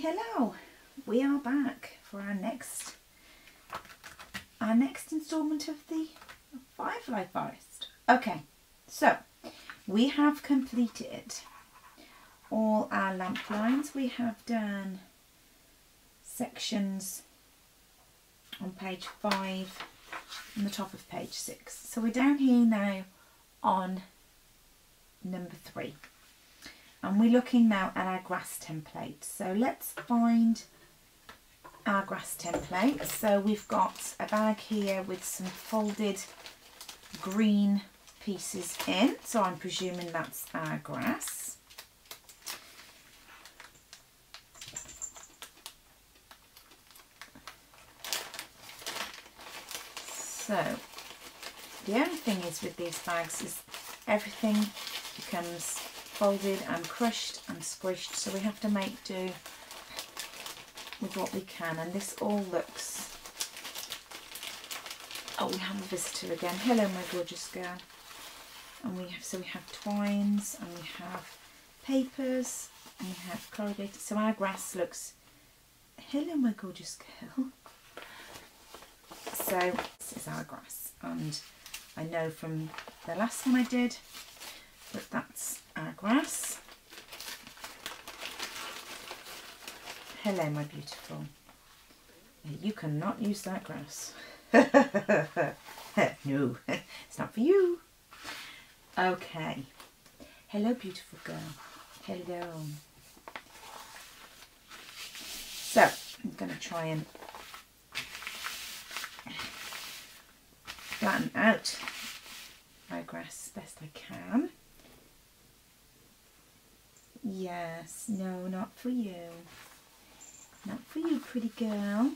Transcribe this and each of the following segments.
Hello, we are back for our next our next instalment of the Firefly Forest. Okay, so we have completed all our lamp lines. We have done sections on page five and the top of page six. So we're down here now on number three and we're looking now at our grass template. So let's find our grass template. So we've got a bag here with some folded green pieces in. So I'm presuming that's our grass. So the only thing is with these bags is everything becomes folded and crushed and squished. So we have to make do with what we can. And this all looks oh we have a visitor again. Hello my gorgeous girl. And we have so we have twines and we have papers and we have corrugated. So our grass looks hello my gorgeous girl. So this is our grass. And I know from the last one I did but that's our grass. Hello, my beautiful. You cannot use that grass. no, it's not for you. Okay. Hello, beautiful girl. Hello. So, I'm going to try and flatten out my grass best I can. Yes, no, not for you. Not for you, pretty girl.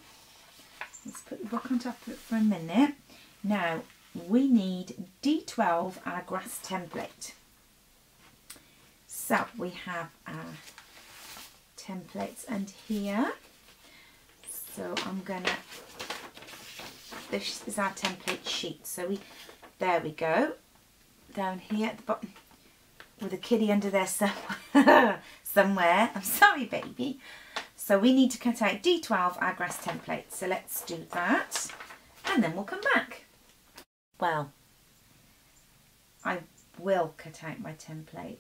Let's put the book on top of it for a minute. Now, we need D12, our grass template. So, we have our templates and here. So, I'm going to, this is our template sheet. So, we, there we go. Down here at the bottom with a kitty under there somewhere. somewhere. I'm sorry, baby. So we need to cut out D12, our grass template. So let's do that and then we'll come back. Well, I will cut out my template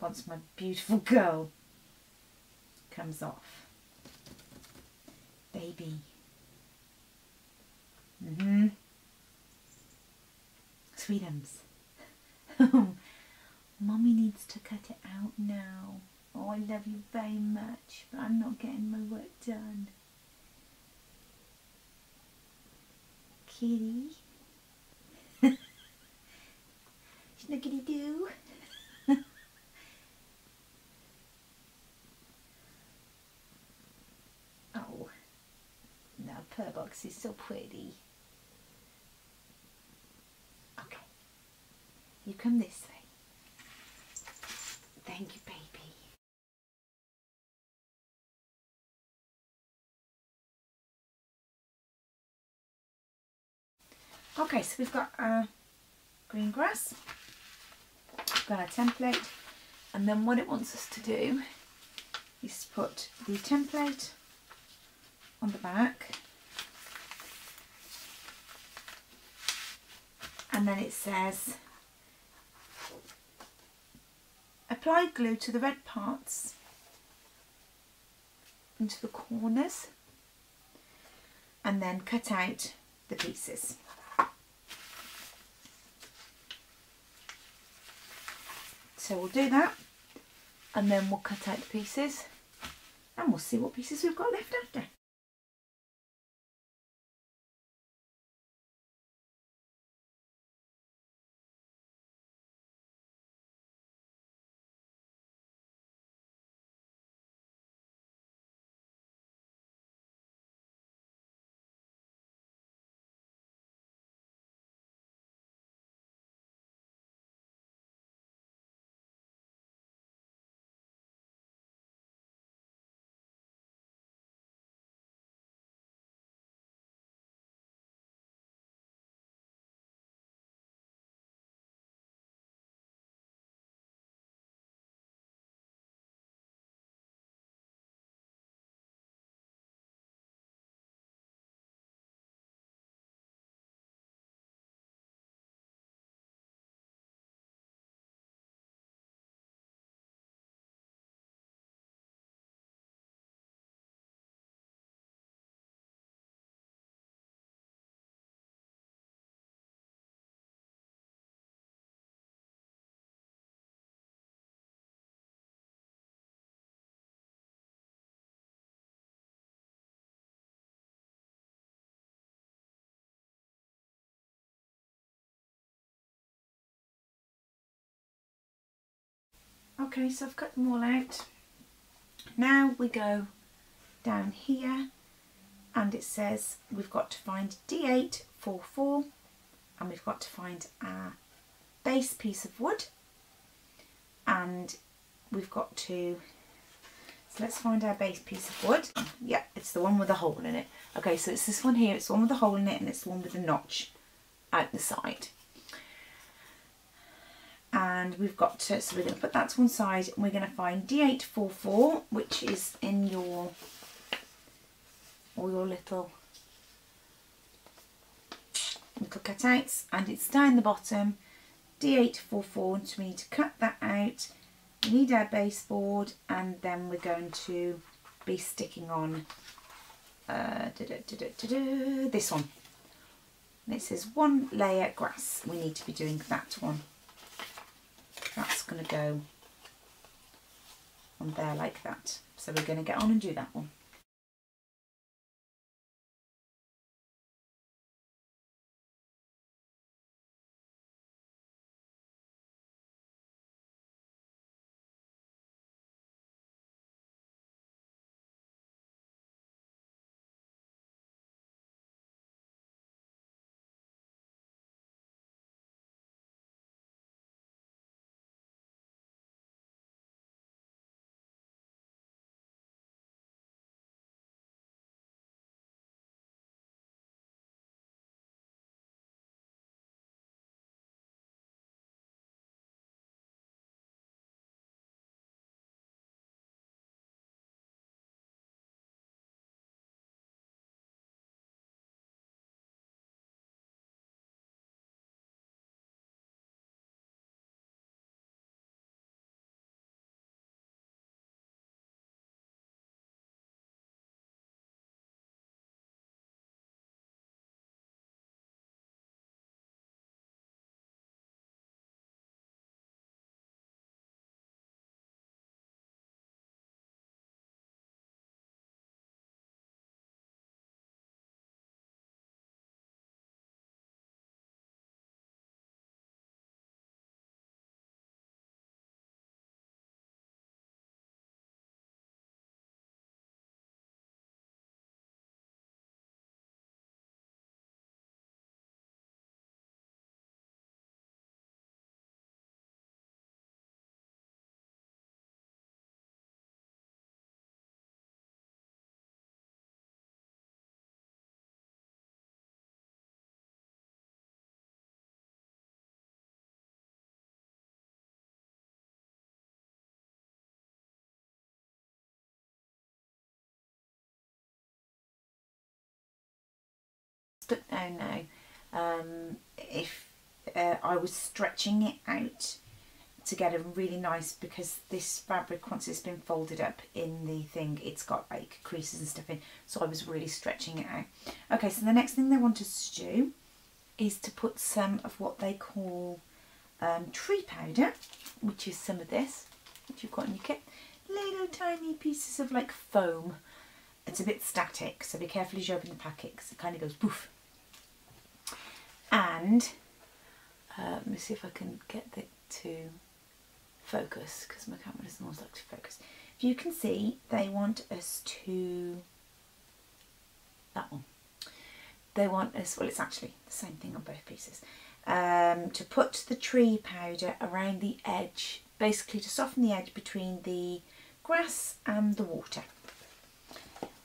once my beautiful girl comes off. Baby. Mm-hmm. Sweetums. Mummy needs to cut it out now. Oh, I love you very much, but I'm not getting my work done. Kitty. Snuggly do. oh, now Purrbox is so pretty. Okay, you come this way. Okay, so we've got our green grass, we've got our template, and then what it wants us to do is put the template on the back, and then it says Apply glue to the red parts into the corners and then cut out the pieces. So we'll do that and then we'll cut out the pieces and we'll see what pieces we've got left after. Okay, so I've cut them all out. Now we go down here and it says we've got to find D844 and we've got to find our base piece of wood and we've got to so let's find our base piece of wood. Yeah it's the one with the hole in it. Okay so it's this one here it's the one with the hole in it and it's the one with the notch out the side and we've got to so we're going to put that to one side. And we're going to find D844 which is in your all your little little cutouts. And it's down the bottom D844 so we need to cut that out. We need our baseboard and then we're going to be sticking on uh, da -da -da this one. It says one layer grass. We need to be doing that one that's going to go on there like that. So we're going to get on and do that one stuck down now um, if uh, I was stretching it out to get a really nice because this fabric once it's been folded up in the thing it's got like creases and stuff in so I was really stretching it out. Okay so the next thing they want us to do is to put some of what they call um, tree powder which is some of this which you've got in your kit. Little tiny pieces of like foam. It's a bit static so be careful as you open the packet because it kind of goes poof and uh, let me see if I can get it to focus because my camera doesn't always like to focus. If you can see, they want us to, that one, they want us, well it's actually the same thing on both pieces, um, to put the tree powder around the edge, basically to soften the edge between the grass and the water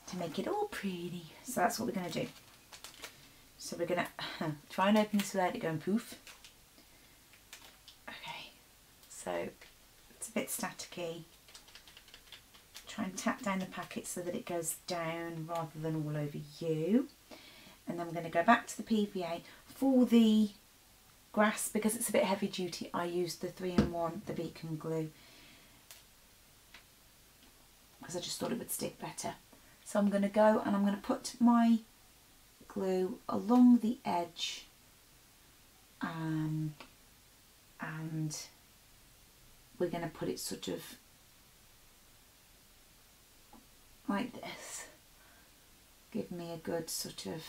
to make it all pretty. So that's what we're going to do. So we're going to try and open this without it going poof. Okay, so it's a bit staticky. Try and tap down the packet so that it goes down rather than all over you. And then I'm going to go back to the PVA for the grass because it's a bit heavy duty. I used the 3-in-1, the beacon glue because I just thought it would stick better. So I'm going to go and I'm going to put my glue along the edge um, and we're going to put it sort of like this give me a good sort of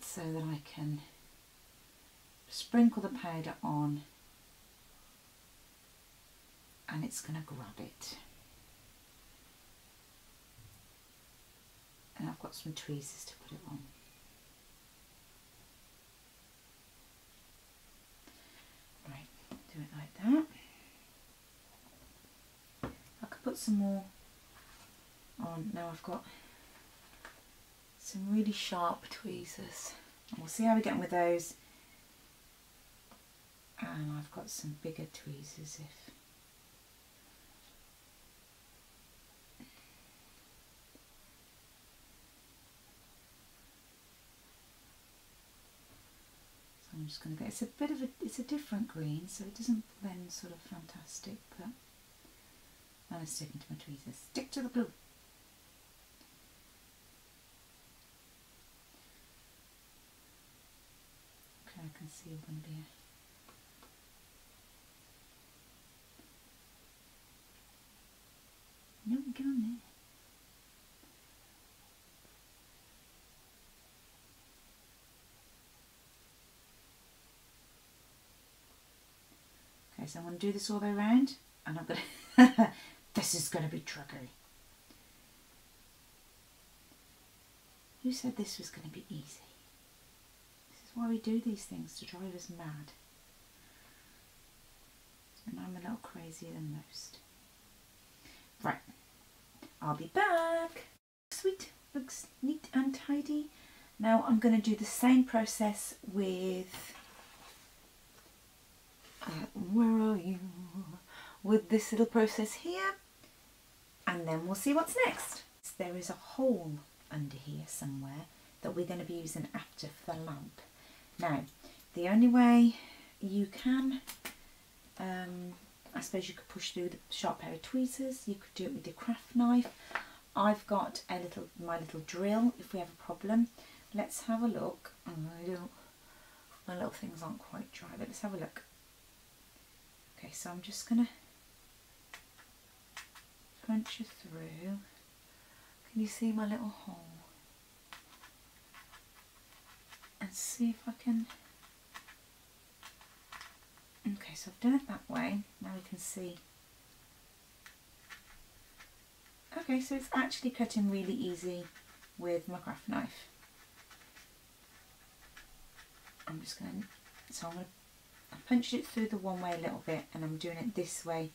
so that I can sprinkle the powder on and it's going to grab it. And I've got some tweezers to put it on. Right, do it like that. I could put some more on. Now I've got some really sharp tweezers. We'll see how we get on with those. And I've got some bigger tweezers if So I'm just going to go, it's a bit of a, it's a different green, so it doesn't blend sort of fantastic, but I'm sticking to my tweezers. Stick to the glue. Okay, I can see be a No, get on there. Okay, so I'm going to do this all the way around and I'm going to, this is going to be tricky. Who said this was going to be easy? This is why we do these things, to drive us mad. And I'm a little crazier than most. Right, I'll be back. Sweet, looks neat and tidy. Now I'm going to do the same process with where are you? With this little process here. And then we'll see what's next. There is a hole under here somewhere that we're going to be using after for the lamp. Now, the only way you can, um, I suppose you could push through the sharp pair of tweezers. You could do it with your craft knife. I've got a little, my little drill if we have a problem. Let's have a look. I don't, my little things aren't quite dry, but let's have a look. So I'm just going to punch you through. Can you see my little hole? And see if I can... Okay, so I've done it that way. Now we can see. Okay, so it's actually cutting really easy with my craft knife. I'm just going to, so I'm going to I punched it through the one way a little bit and I'm doing it this way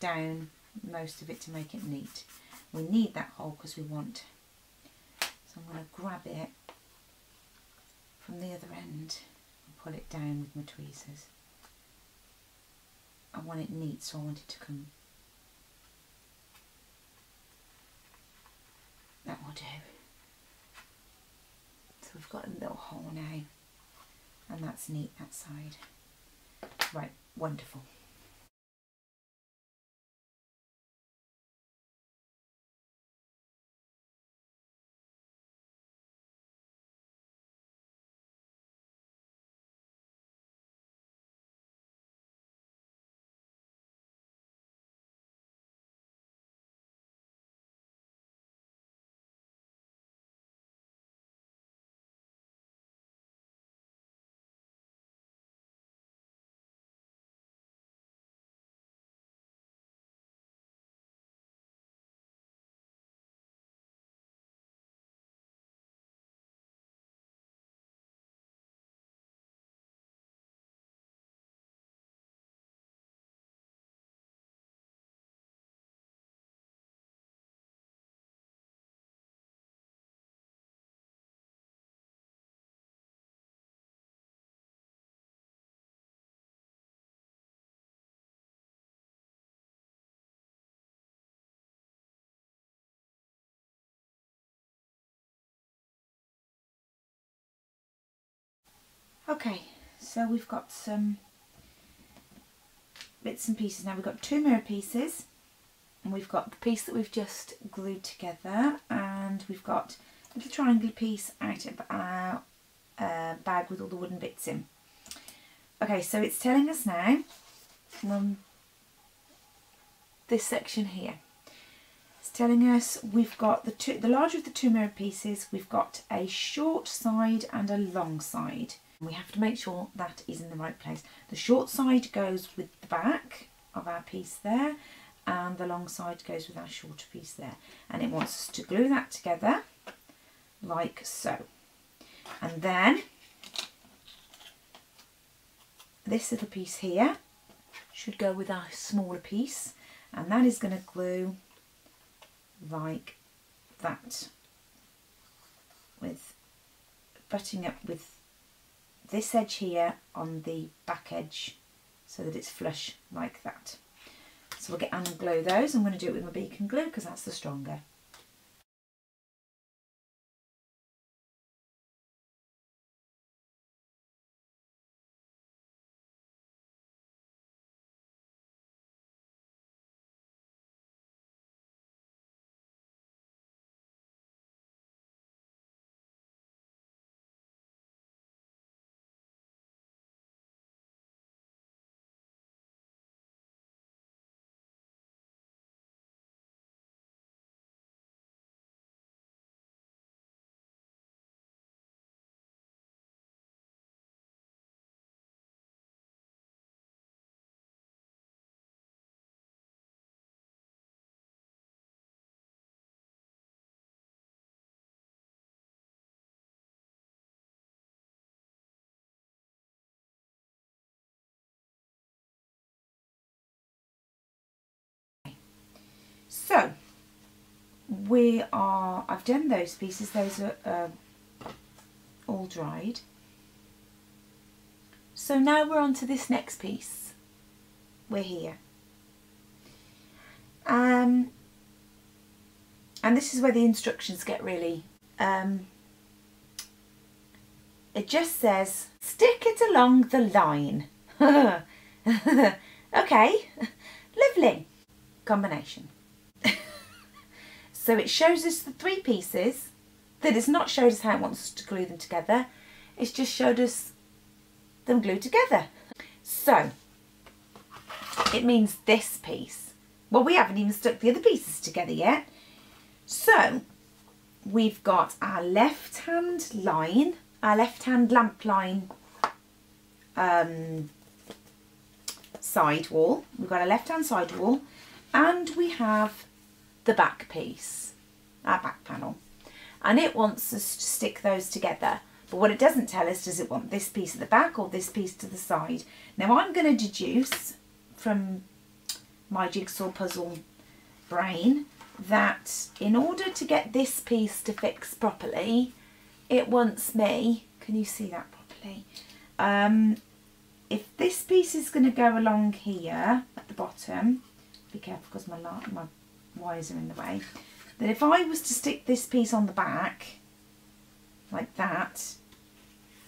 down most of it to make it neat. We need that hole because we want, so I'm going to grab it from the other end and pull it down with my tweezers. I want it neat so I want it to come, that will do. So we've got a little hole now and that's neat that side. Right, wonderful. Okay, so we've got some bits and pieces. Now we've got two mirror pieces and we've got the piece that we've just glued together and we've got a little triangle piece out of our uh, bag with all the wooden bits in. Okay, so it's telling us now from this section here. It's telling us we've got the two, the larger of the two mirror pieces, we've got a short side and a long side. We have to make sure that is in the right place. The short side goes with the back of our piece there and the long side goes with our shorter piece there. And it wants us to glue that together like so. And then this little piece here should go with our smaller piece and that is going to glue like that with butting up with this edge here on the back edge so that it's flush like that. So we'll get and glue those. I'm going to do it with my beacon glue because that's the stronger. So we are, I've done those pieces, those are uh, all dried. So now we're on to this next piece. We're here. Um, and this is where the instructions get really, um, it just says, stick it along the line. okay, lovely combination. So it shows us the three pieces. That it's not showed us how it wants to glue them together. It's just showed us them glued together. So it means this piece. Well, we haven't even stuck the other pieces together yet. So we've got our left hand line, our left hand lamp line um, side wall. We've got a left hand side wall and we have the back piece, our back panel. And it wants us to stick those together. But what it doesn't tell us, does it want this piece at the back or this piece to the side? Now I'm going to deduce from my jigsaw puzzle brain that in order to get this piece to fix properly, it wants me, can you see that properly? Um, if this piece is going to go along here at the bottom, be careful because my, my wires are in the way, that if I was to stick this piece on the back, like that,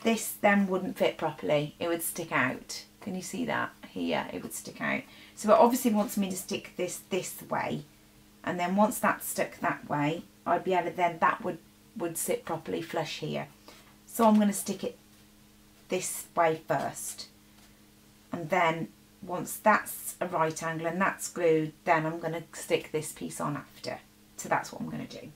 this then wouldn't fit properly. It would stick out. Can you see that? Here, it would stick out. So it obviously wants me to stick this this way. And then once that's stuck that way, I'd be able to then, that would, would sit properly flush here. So I'm going to stick it this way first. And then once that's a right angle and that's glued, then I'm going to stick this piece on after. So that's what I'm going to do.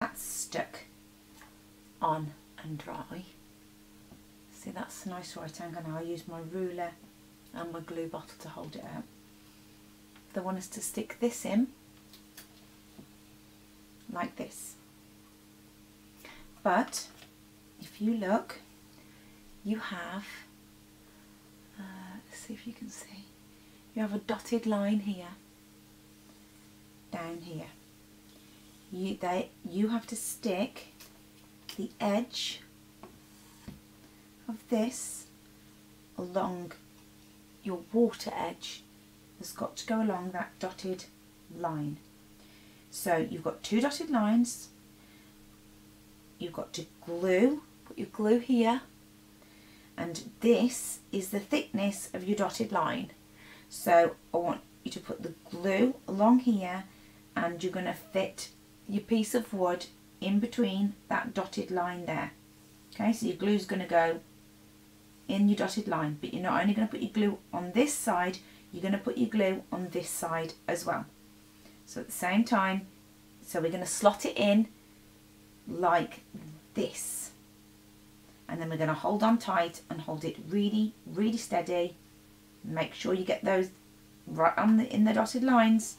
That's stuck on and dry. See that's a nice right angle now. I use my ruler and my glue bottle to hold it out. They want us to stick this in like this. But if you look, you have, uh, let's see if you can see, you have a dotted line here, down here you they you have to stick the edge of this along your water edge has got to go along that dotted line. So you've got two dotted lines, you've got to glue, put your glue here, and this is the thickness of your dotted line. So I want you to put the glue along here and you're going to fit your piece of wood in between that dotted line there. Okay, so your glue is going to go in your dotted line, but you're not only going to put your glue on this side, you're going to put your glue on this side as well. So at the same time, so we're going to slot it in like this. And then we're going to hold on tight and hold it really, really steady. Make sure you get those right on the, in the dotted lines.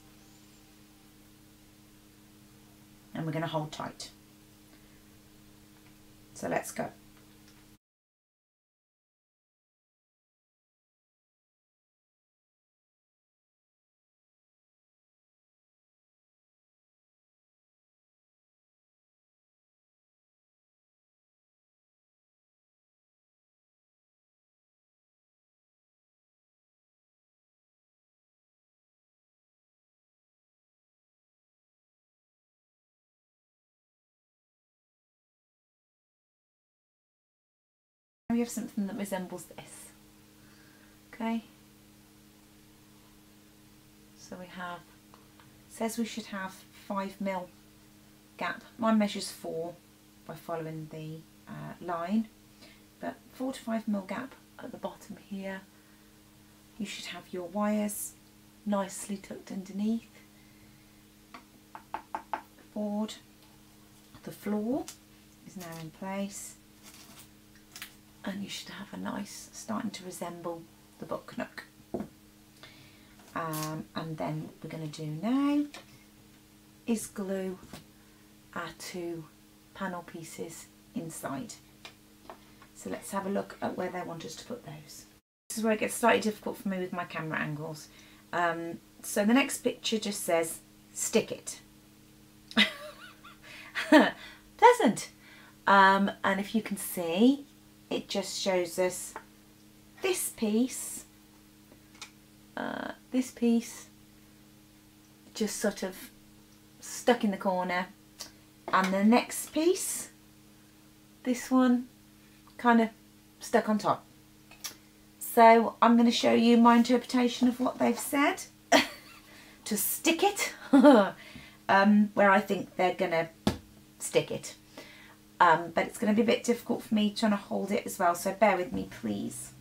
And we're going to hold tight. So let's go. We have something that resembles this. Okay. So we have, says we should have five mil gap. Mine measures four by following the uh, line, but four to five mil gap at the bottom here. You should have your wires nicely tucked underneath. Board, the floor is now in place and you should have a nice starting to resemble the book nook. Um, and then what we're going to do now is glue our two panel pieces inside. So let's have a look at where they want us to put those. This is where it gets slightly difficult for me with my camera angles. Um, so the next picture just says stick it. Pleasant. Um, and if you can see it just shows us this piece, uh, this piece just sort of stuck in the corner and the next piece, this one kind of stuck on top. So I'm going to show you my interpretation of what they've said to stick it um, where I think they're going to stick it um, but it's going to be a bit difficult for me trying to hold it as well so bear with me please.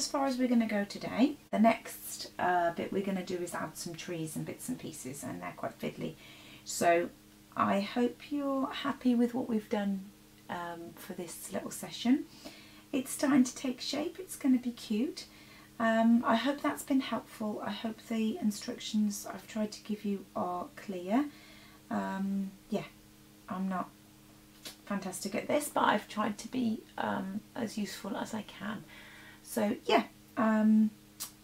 As far as we're going to go today. The next uh, bit we're going to do is add some trees and bits and pieces and they're quite fiddly. So I hope you're happy with what we've done um, for this little session. It's starting to take shape, it's going to be cute. Um, I hope that's been helpful. I hope the instructions I've tried to give you are clear. Um, yeah, I'm not fantastic at this, but I've tried to be um, as useful as I can. So yeah, um,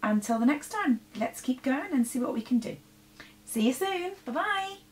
until the next time, let's keep going and see what we can do. See you soon. Bye bye.